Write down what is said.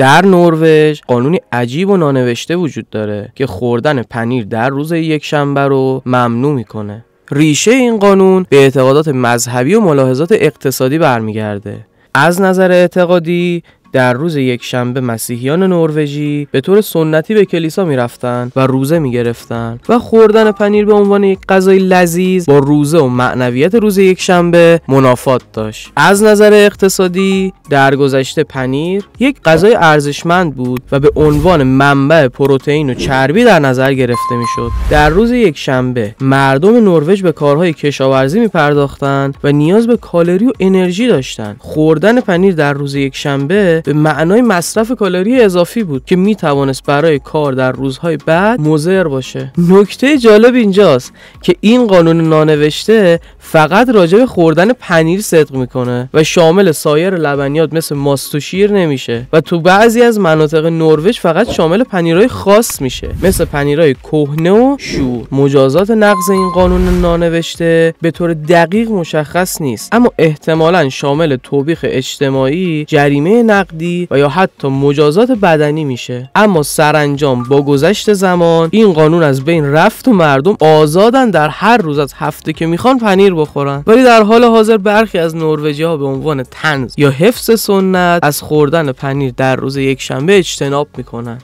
در نروژ قانونی عجیب و نانوشته وجود داره که خوردن پنیر در روز یک شنبه رو ممنوع می‌کنه. ریشه این قانون به اعتقادات مذهبی و ملاحظات اقتصادی برمیگرده. از نظر اعتقادی در روز یک شنبه مسیحیان نروژی به طور سنتی به کلیسا می‌رفتن و روزه می‌گرفتن و خوردن پنیر به عنوان یک غذای لذیذ با روزه و معنویت روز یک شنبه منافات داشت. از نظر اقتصادی در گذشته پنیر یک غذای ارزشمند بود و به عنوان منبع پروتئین و چربی در نظر گرفته می‌شد. در روز یک شنبه مردم نروژ به کارهای کشاورزی می پرداختند و نیاز به کالری و انرژی داشتند. خوردن پنیر در روز یک شنبه به معنای مصرف کالری اضافی بود که می توانست برای کار در روزهای بعد مضر باشه. نکته جالب اینجاست که این قانون نانوشته فقط راجع به خوردن پنیر صدق می‌کنه و شامل سایر لبنیات مثل ماست و شیر نمیشه و تو بعضی از مناطق نروژ فقط شامل پنیرهای خاص میشه مثل پنیرهای کهنه و شور. مجازات نقض این قانون نانوشته به طور دقیق مشخص نیست اما احتمالا شامل توبیخ اجتماعی جریمه نقض و یا حتی مجازات بدنی میشه. اما سرانجام با گذشت زمان این قانون از بین رفت و مردم آزادن در هر روز از هفته که می‌خوان پنیر بخورن. ولی در حال حاضر برخی از نروژی ها به عنوان تنز یا حفظ سنت از خوردن پنیر در روز یک شنبه اجتناب می‌کنن.